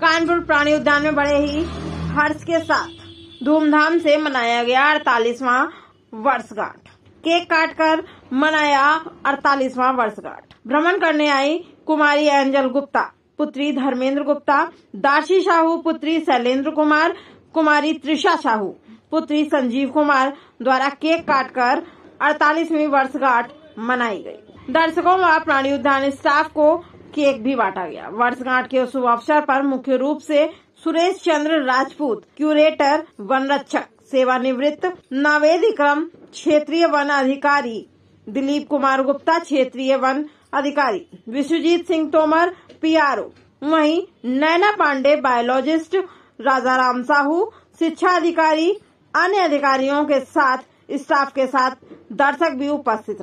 कानपुर प्राणी उद्यान में बड़े ही हर्ष के साथ धूमधाम से मनाया गया अड़तालीसवा वर्षगांठ। केक काटकर मनाया अड़तालीसवा वर्षगांठ। भ्रमण करने आई कुमारी एंजल गुप्ता, पुत्री धर्मेंद्र गुप्ता दाशी साहू पुत्री शैलेंद्र कुमार, कुमारी त्रिषा साहू पुत्री संजीव कुमार द्वारा केक काटकर अड़तालीसवीं वर्षगांठ मनाई गई। दर्शकों व प्राणी उद्यान स्टाफ को केक भी बांटा गया। वर्षगांठ के शुभ अवसर पर मुख्य रूप से सुरेश चंद्र राजपूत, क्यूरेटर वन रक्षक सेवानिवृत्त नवेद इक्रम क्षेत्रीय वन अधिकारी, दिलीप कुमार गुप्ता, क्षेत्रीय वन अधिकारी, विश्वजीत सिंह तोमर, पीआरओ। वहीं नैना पांडे, बायोलॉजिस्ट, राजाराम साहू, शिक्षा अधिकारी, अन्य अधिकारियों के साथ, स्टाफ के साथ दर्शक भी उपस्थित रहे।